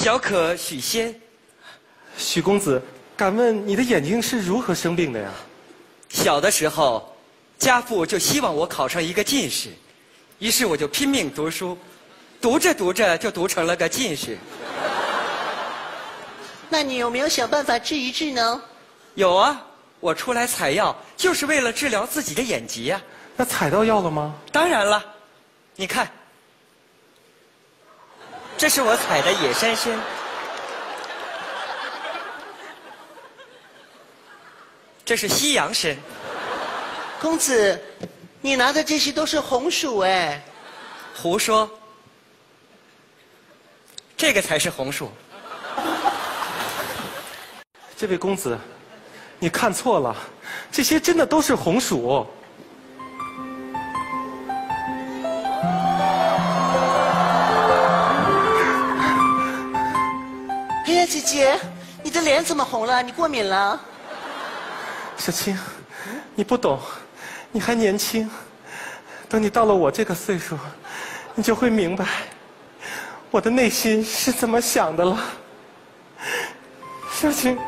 小可许仙，许公子，敢问你的眼睛是如何生病的呀？小的时候，家父就希望我考上一个进士，于是我就拼命读书，读着读着就读成了个进士。那你有没有想办法治一治呢？有啊，我出来采药就是为了治疗自己的眼疾呀、那采到药了吗？当然了，你看，这是我采的野山参，这是西洋参，公子，你拿的这些都是红薯哎。胡说，这个才是红薯。这位公子，你看错了，这些真的都是红薯。姐姐，你的脸怎么红了？你过敏了？小青，你不懂，你还年轻，等你到了我这个岁数，你就会明白我的内心是怎么想的了。小青，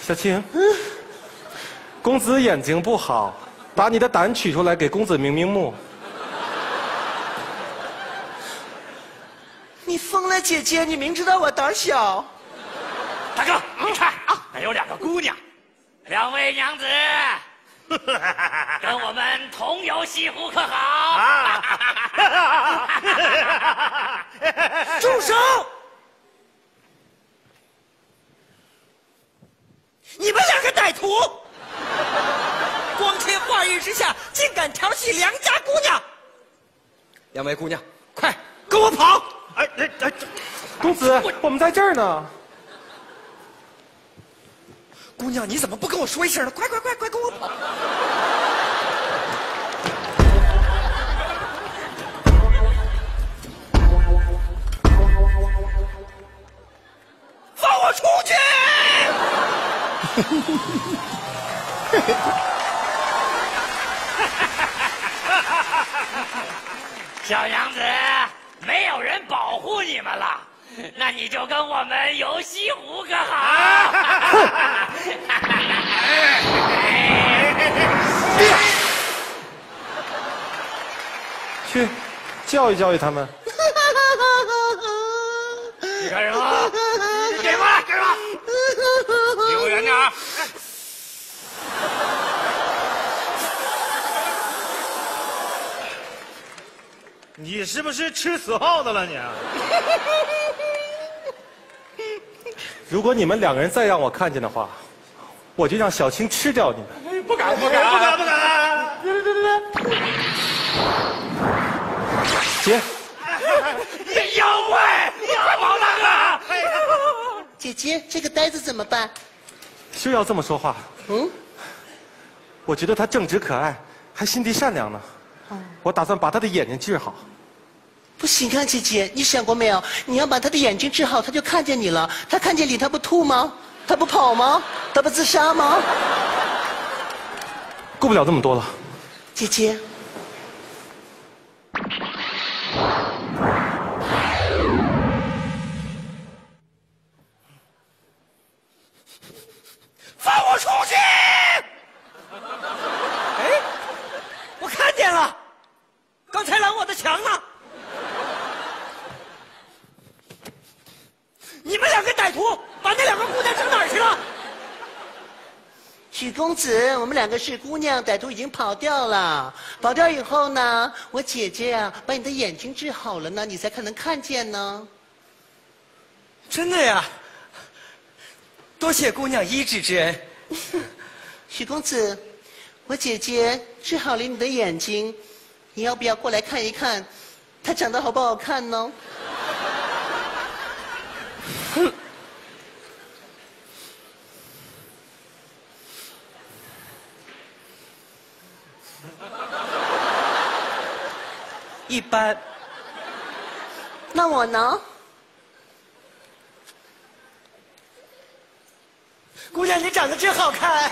小青，公子眼睛不好，把你的胆取出来给公子明明目。你疯了，姐姐！你明知道我胆小。大哥，你看啊，那有两个姑娘，两位娘子，跟我们同游西湖可好？住手！你们两个歹徒，光天化日之调戏良家姑娘！两位姑娘，快跟我跑！哎哎哎，公子，我们在这儿呢。姑娘，你怎么不跟我说一声呢？快快快快跟我跑！放我出去！小娘子，没有人保护你们了，那你就跟我们游西湖可好？去教育教育他们。你干什么？你给我来，干什么？离我远点儿！你是不是吃死耗子了你？如果你们两个人再让我看见的话，我就让小青吃掉你们。不敢不敢不敢不敢！姐，你妖怪，你还跑哪个？姐姐，这个呆子怎么办？休要这么说话。嗯，我觉得他正直可爱，还心地善良呢。我打算把他的眼睛治好。不行啊，姐姐，你想过没有？你要把他的眼睛治好，他就看见你了。他看见你，他不吐吗？他不跑吗？他不自杀吗？顾不了这么多了。姐姐，放我出去！哎，我看见了，刚才拦我的墙呢。你们两个歹徒，把那两个姑娘整哪儿去了？许公子，我们两个是姑娘，歹徒已经跑掉了。跑掉以后呢，我姐姐啊，把你的眼睛治好了呢，你才可能看见呢。真的呀？多谢姑娘医治之恩。许公子，我姐姐治好了你的眼睛，你要不要过来看一看，她长得好不好看呢？一般。那我呢？姑娘，你长得真好看。